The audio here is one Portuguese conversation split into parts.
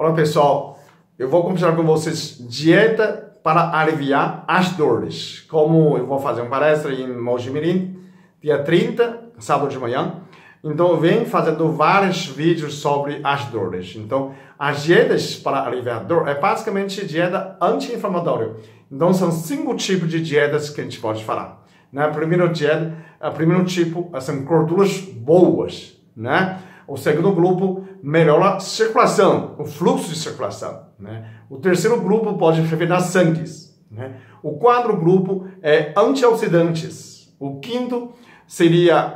Olá pessoal, eu vou compartilhar com vocês dieta para aliviar as dores. Como eu vou fazer uma palestra em Mogi Mirim, dia 30, sábado de manhã. Então eu venho fazendo vários vídeos sobre as dores. Então, as dietas para aliviar dor é basicamente dieta anti-inflamatória. Então são cinco tipos de dietas que a gente pode falar. Né? Primeiro dieta, primeiro tipo são gorduras boas, né? O segundo grupo melhora a circulação, o fluxo de circulação. Né? O terceiro grupo pode refinar sangues. Né? O quarto grupo é antioxidantes. O quinto seria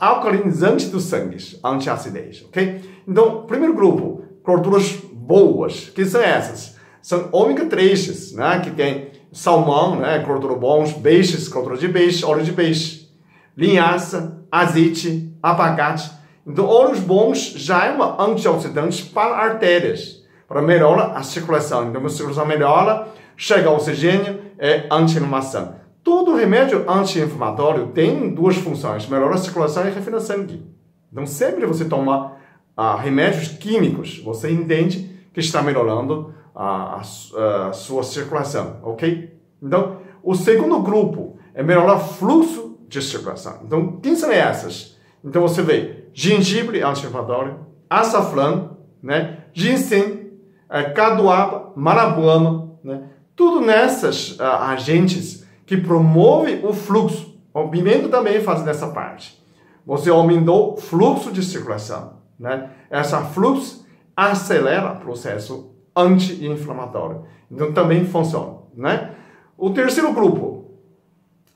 alcalinizante dos sangues, antiacidez, ok? Então, primeiro grupo, gorduras boas, que são essas? São ômega 3, né? Que tem salmão, né? Gordura bons, peixes, gordura de peixe, óleo de peixe, linhaça, azeite, abacate, então, óleos bons já é uma antioxidante para artérias, para melhorar a circulação. Então, a circulação melhora, chega oxigênio, é anti-inflamação. Todo remédio anti-inflamatório tem duas funções, melhora a circulação e refina sangue. Então, sempre você toma ah, remédios químicos, você entende que está melhorando a, a, a sua circulação, ok? Então, o segundo grupo é melhorar o fluxo de circulação. Então, quem são essas? Então, você vê gengibre anti-inflamatório, açafrão, né? ginseng, é, caduaba, marabuama, né? tudo nessas uh, agentes que promovem o fluxo. O pimenta também faz nessa parte. Você aumentou o fluxo de circulação. Né? Essa fluxo acelera o processo anti-inflamatório. Então também funciona. Né? O terceiro grupo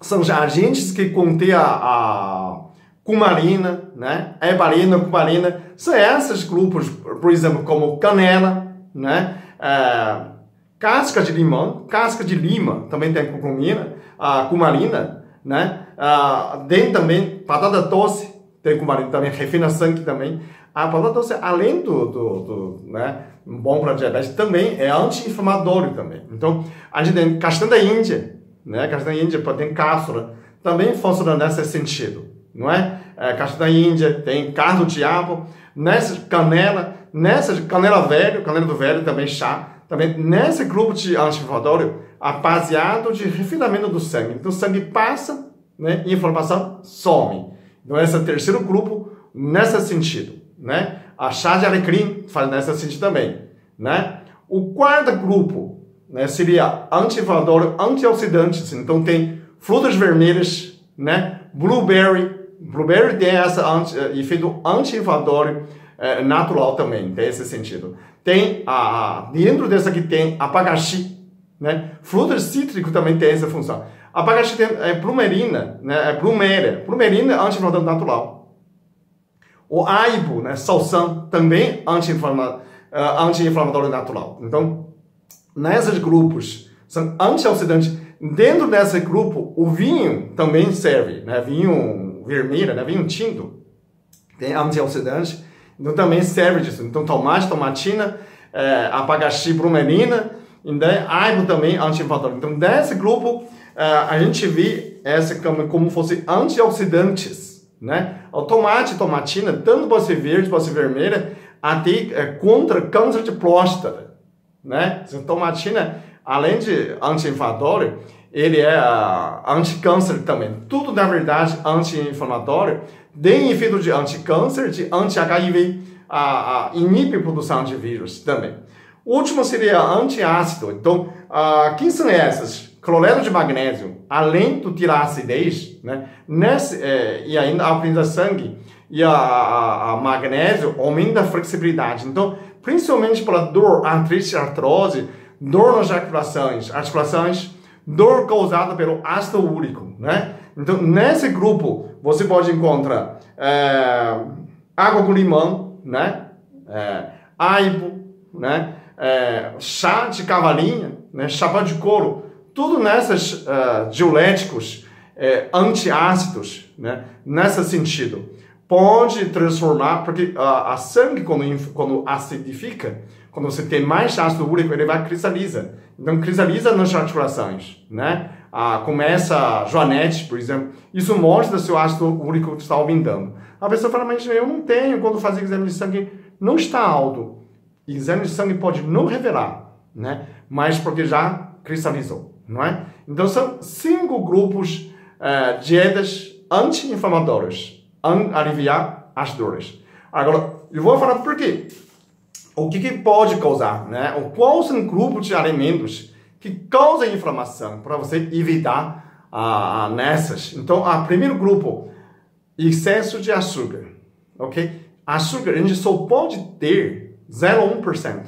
são os agentes que contêm a, a cumarina, né? heparina, cumarina, são esses grupos, por exemplo, como canela, né? É, casca de limão, casca de lima, também tem curcumina, a cumarina, né? Ah, tem também batata doce, tem cumarina também, refina sangue também. A batata doce, além do, do, do né, bom para diabetes, também é anti-inflamatório também. Então, a gente tem castanha da Índia, né? Castanha da Índia tem cápsula, também funciona nesse sentido não é? é caixa da Índia, tem carne do diabo, nessa canela, nessa canela velho, canela do velho também chá, também nesse grupo de anti-inflamatório, baseado de refinamento do sangue. Então o sangue passa, né, e a inflamação some. Então esse é o terceiro grupo nesse sentido, né? A chá de alecrim faz nesse sentido também, né? O quarto grupo, né, seria anti-inflamatório, antioxidantes. Então tem frutas vermelhas, né? Blueberry, Blueberry tem essa anti, eh, efeito anti-inflamatório é, natural também, tem esse sentido. Tem, a, dentro dessa aqui tem abacaxi, né? Frutas cítricas também tem essa função. Abacaxi tem é, plumerina, né? É plumera. Plumerina é anti-inflamatório natural. O aibo, né? Salsão, também uh, anti-inflamatório natural. Então, nesses grupos, são antioxidantes. Dentro desse grupo, o vinho também serve, né? Vinho vermelha, né? Vinho tinto, tem antioxidante, então também serve disso. Então tomate, tomatina, é, abacaxi, bromelina, então aibo também anti-inflamatório. Então desse grupo é, a gente vê essa como, como fosse antioxidantes, né? O tomate, tomatina, tanto pode ser verde, pode ser vermelha, até é, contra câncer de próstata, né? Então, tomatina, além de anti-inflamatório, ele é uh, anti-câncer também. Tudo, na verdade, anti-inflamatório. Tem efeito de anti-câncer, de anti-HIV, uh, uh, inibe a produção de vírus também. O último seria antiácido. Então, uh, quem são essas? Cloreto de magnésio, além de tirar a acidez, né? Nesse, eh, e ainda alcaliniza sangue, e a, a, a, magnésio aumenta a flexibilidade. Então, principalmente para dor, artrite, artrose, dor nas articulações, articulações, dor causada pelo ácido úrico, né? Então, nesse grupo, você pode encontrar é, água com limão, né? É, aipo, né? É, chá de cavalinha, né? chapéu de couro, tudo nesses uh, diuréticos é, antiácidos, né? Nesse sentido, pode transformar, porque uh, a sangue, quando, quando acidifica, quando você tem mais ácido úrico, ele vai cristalizar. Então, cristaliza nas articulações, né? Ah, começa joanete, por exemplo. Isso mostra se o ácido úrico está aumentando. A pessoa fala, mas eu não tenho, quando fazer exame de sangue, não está alto. exame de sangue pode não revelar, né? Mas porque já cristalizou, não é? Então são cinco grupos uh, dietas anti-inflamatórias, aliviar as dores. Agora, eu vou falar por quê. O que, que pode causar, né? Quais são grupos de alimentos que causam inflamação para você evitar ah, nessas. Então, o primeiro grupo, excesso de açúcar, ok? Açúcar a gente só pode ter 0,1%.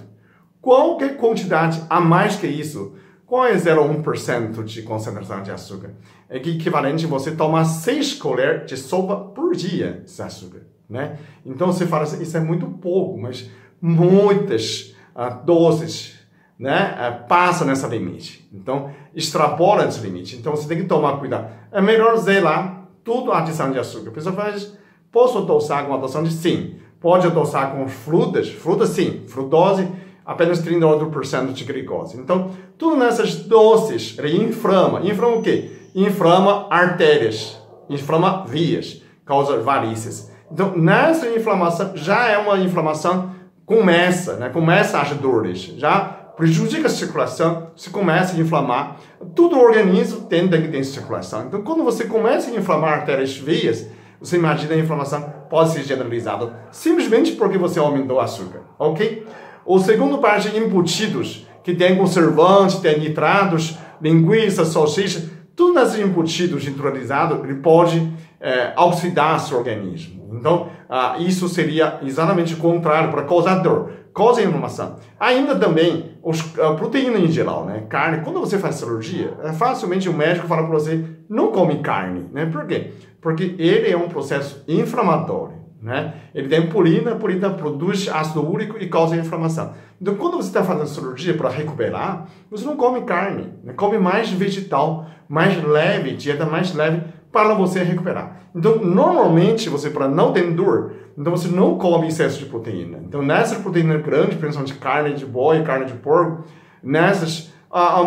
Qualquer quantidade a mais que isso, qual é 0,1% de concentração de açúcar? É equivalente a você tomar 6 colheres de sopa por dia de açúcar, né? Então você fala assim, isso é muito pouco, mas muitas uh, doses, né, uh, passa nessa limite. Então extrapola esse limite. Então você tem que tomar cuidado. É melhor zelar tudo adição de açúcar. A pessoa faz, posso adoçar com adoção de sim. Pode adoçar com frutas, frutas sim, frutose apenas 38% de glicose. Então, tudo nessas doces, ele inflama. Inflama o quê? Inflama artérias, inflama vias, causa varizes. Então, nessa inflamação, já é uma inflamação, começa, né? Começa as dores, já prejudica a circulação, se começa a inflamar. Todo organismo tem, que ter circulação. Então, quando você começa a inflamar artérias vias, você imagina a inflamação pode ser generalizada simplesmente porque você aumentou o açúcar, ok? O segundo parte, embutidos, que tem conservante, tem nitrados, linguiça, salsicha, tudo esses embutidos industrializados, ele pode é, oxidar seu organismo. Então, ah, isso seria exatamente o contrário para causar dor, causa inflamação. Ainda também, os, a proteína em geral, né? Carne, quando você faz cirurgia, é, facilmente o médico fala para você, não come carne, né? Por quê? Porque ele é um processo inflamatório. Né? Ele tem purina, a purina produz ácido úrico e causa inflamação. Então, quando você está fazendo cirurgia para recuperar, você não come carne, né? come mais vegetal, mais leve, dieta mais leve para você recuperar. Então, normalmente, você para não ter dor, então você não come excesso de proteína. Então, nessa proteína grande, principalmente carne de boi, carne de porco, nessas,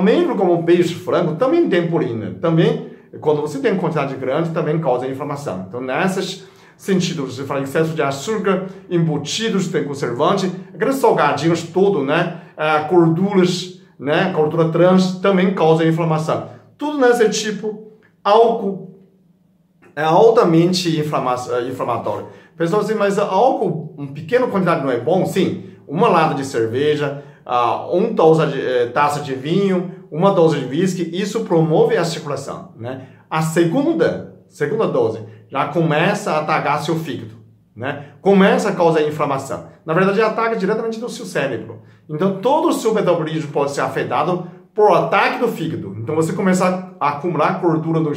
mesmo como peixe, frango, também tem purina. Também, quando você tem quantidade grande, também causa inflamação. Então, nessas sentido. Você fala excesso de açúcar, embutidos, tem conservante, aqueles salgadinhos todo, né? Gorduras, né? Gordura trans também causa inflamação. Tudo nesse tipo, álcool é altamente eh, inflamatório. Pessoal, assim, mas álcool, uma pequena quantidade não é bom? Sim. Uma lata de cerveja, uh, um taça de, uh, taça de vinho, uma dose de whisky, isso promove a circulação, né? A segunda, segunda dose, já começa a atacar seu fígado, né? Começa a causar inflamação. Na verdade, ataca diretamente no seu cérebro. Então, todo o seu metabolismo pode ser afetado por ataque do fígado. Então, você começa a acumular gordura no,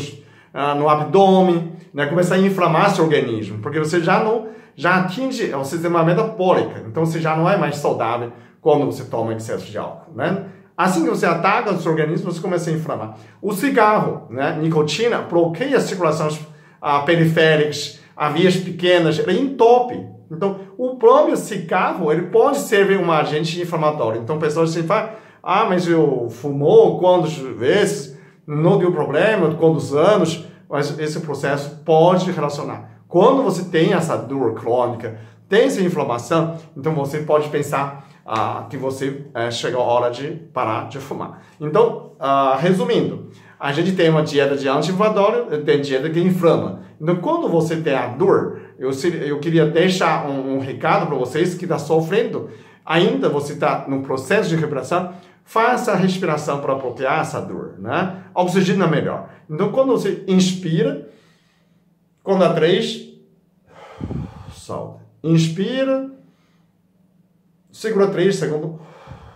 uh, no abdômen, né? Começa a inflamar seu organismo, porque você já não já atinge o sistema metabólico. Então, você já não é mais saudável quando você toma excesso de álcool, né? Assim que você ataca o seu organismo, você começa a inflamar. O cigarro, né, nicotina, bloqueia a circulação a periféricas, a vias pequenas, ele entope. Então, o próprio cigarro, ele pode servir um agente inflamatório. Então, pessoas se falam, ah, mas eu fumou quantas vezes, não deu problema, quantos anos, mas esse processo pode relacionar. Quando você tem essa dor crônica, tem essa inflamação, então você pode pensar ah, que você eh, chegou a hora de parar de fumar. Então, ah, resumindo, a gente tem uma dieta de anti-inflamatório, tem dieta que inflama. Então, quando você tem a dor, eu, eu queria deixar um, um recado para vocês que está sofrendo, ainda você está no processo de recuperação, faça a respiração para bloquear essa dor, né? Oxigênio é melhor. Então, quando você inspira, quando dá três, solta. Inspira, segura três segundos,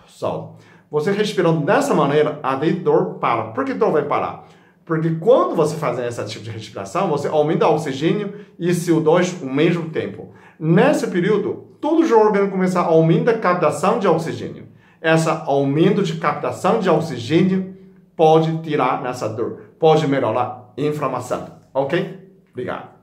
solta. Você respirando dessa maneira, a dor para. Por que dor vai parar? Porque quando você faz esse tipo de respiração, você aumenta o oxigênio e CO2 ao mesmo tempo. Nesse período, todo o órgão começa a aumentar a captação de oxigênio. Esse aumento de captação de oxigênio pode tirar nessa dor, pode melhorar a inflamação. Ok? Obrigado.